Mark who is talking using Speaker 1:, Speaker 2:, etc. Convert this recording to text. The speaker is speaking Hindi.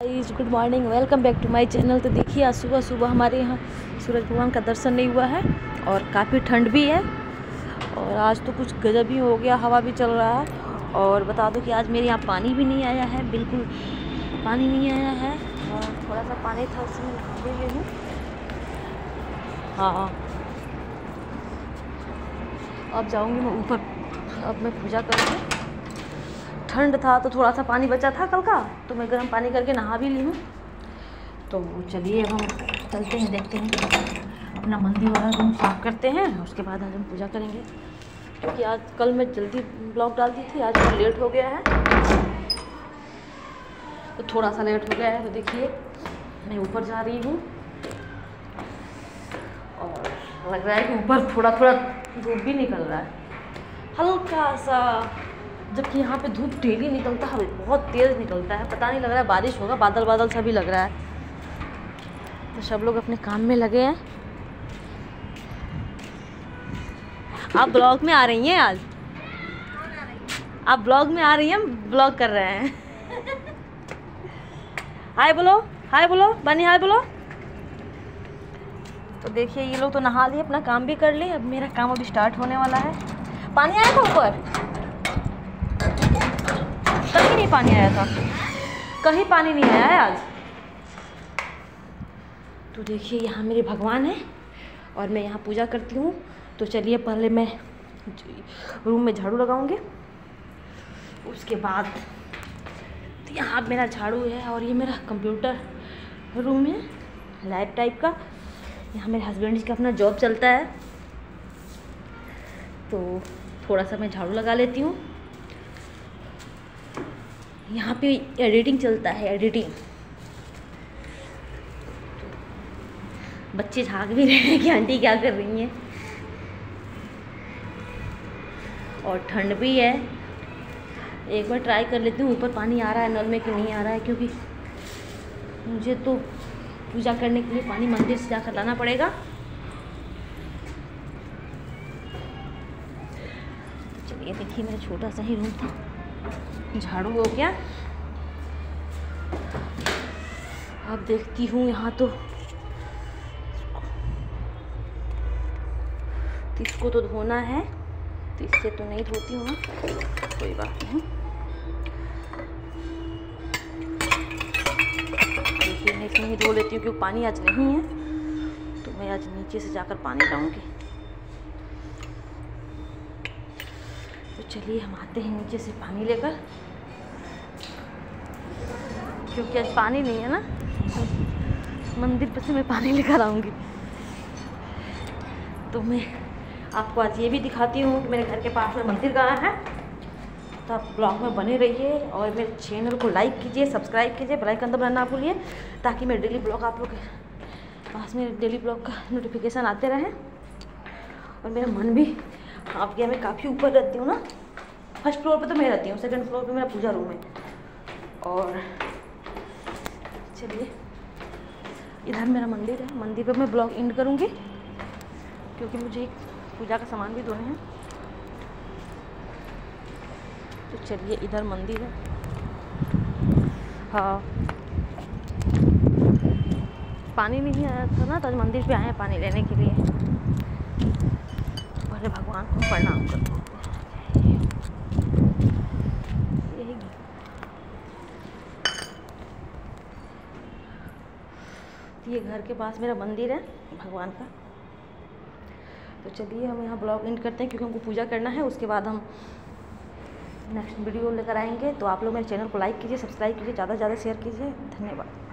Speaker 1: Guys good morning welcome back to my channel तो देखिए, आज सुबह सुबह हमारे यहाँ सूरज भगवान का दर्शन नहीं हुआ है और काफ़ी ठंड भी है। और आज तो कुछ गजब ही हो गया, हवा भी चल रहा है। और बता दो कि आज मेरे यहाँ पानी भी नहीं आया है, बिल्कुल पानी नहीं आया है। और थोड़ा सा पानी था उसमें भी हूँ। हाँ। अब जाऊँगी मैं ऊपर। अब मैं पूजा करूँगी। ठंड था तो थोड़ा सा पानी बचा था कल का तो मैं गर्म पानी करके नहा भी ली हूँ। तो चलिए अब हम चलते हैं, देखते हैं। अपना मंदिर वाला रूम साफ़ करते हैं, उसके बाद आज हम पूजा करेंगे। क्योंकि आज कल मैं जल्दी ब्लॉग डाल दी थी, आज लेट हो गया है। तो थोड़ा सा लेट हो गया है तो देखिए, मैं ऊपर जा रही हूँ। और लग रहा है कि ऊपर थोड़ा थोड़ा धूप भी निकल रहा है। हल्का सा जबकि यहाँ पे धूप डेली निकलता है बहुत तेज़ निकलता है। पता नहीं लग रहा है बारिश होगा बादल बादल सा भी लग रहा है। तो सब लोग अपने काम में लगे हैं। आप ब्लॉग में आ रही हैं आज? आप ब्लॉग में आ रही हैं ब्लॉग कर रहे हैं। हाय बोलो हाय बोलो, बनी हाय बोलो। तो देखिए, ये लोग तो नहा लिए, अपना काम भी कर लिए, अब मेरा काम अभी स्टार्ट होने वाला है। पानी था ऊपर? कहीं नहीं पानी आया था। कहीं पानी नहीं आया है आज। तो देखिए, यहाँ मेरे भगवान हैं और मैं यहाँ पूजा करती हूँ। तो चलिए, पहले मैं रूम में झाड़ू लगाऊँगी। उसके बाद तो यहाँ मेरा झाड़ू है और ये मेरा कंप्यूटर रूम है, लैब टाइप का। यहाँ मेरे हस्बैंड का अपना जॉब चलता है। तो थोड़ा सा मैं झाड़ू लगा लेती हूँ। यहाँ पे एडिटिंग चलता है एडिटिंग बच्चे झाग भी रहे हैं कि आंटी क्या कर रही हैं। और ठंड भी है। एक बार ट्राई कर लेती हूँ, ऊपर पानी आ रहा है, नल में कि नहीं आ रहा है, क्योंकि मुझे तो पूजा करने के लिए पानी मंदिर से जाकर लाना पड़ेगा। चलिए देखिए, मेरा छोटा सा ही रूम था। झाड़ू हो गया। अब देखती हूँ यहाँ तो। इसको तो धोना है तो इससे तो नहीं धोती हूँ कोई बात नहीं। देखिए, मैं इसमें ही धो लेती हूँ क्योंकि पानी आज नहीं है तो मैं आज नीचे से जाकर पानी लाऊँगी। चलिए हम आते हैं नीचे से पानी लेकर। क्योंकि आज पानी नहीं है ना। मंदिर पर से मैं पानी लेकर आऊँगी। तो मैं आपको आज ये भी दिखाती हूँ कि मेरे घर के पास में मंदिर कहाँ है। तो आप ब्लॉग में बने रहिए और मेरे चैनल को लाइक कीजिए, सब्सक्राइब कीजिए बेलाइकन दबाना ना भूलिए, ताकि मेरे डेली ब्लॉग आप लोग पास में डेली ब्लॉग का नोटिफिकेशन आते रहें। और मेरा मन भी आपके यहाँ मैं काफ़ी ऊपर रहती हूँ ना। फ़र्स्ट फ्लोर पे तो मैं रहती हूँ सेकंड फ्लोर पे मेरा पूजा रूम है। और चलिए, इधर मेरा मंदिर है। मंदिर पे मैं ब्लॉग एंड करूँगी, क्योंकि मुझे एक पूजा का सामान भी धोने हैं। तो चलिए, इधर मंदिर है। हाँ। पानी नहीं आया था ना तो मंदिर पे आए हैं पानी लेने के लिए। पहले भगवान को प्रणाम करते यही ये घर के पास मेरा मंदिर है, भगवान का। तो चलिए हम यहाँ ब्लॉग एंड करते हैं, क्योंकि हमको पूजा करना है, उसके बाद हम नेक्स्ट वीडियो लेकर आएँगे। तो आप लोग मेरे चैनल को लाइक कीजिए सब्सक्राइब कीजिए, ज़्यादा से ज़्यादा शेयर कीजिए। धन्यवाद।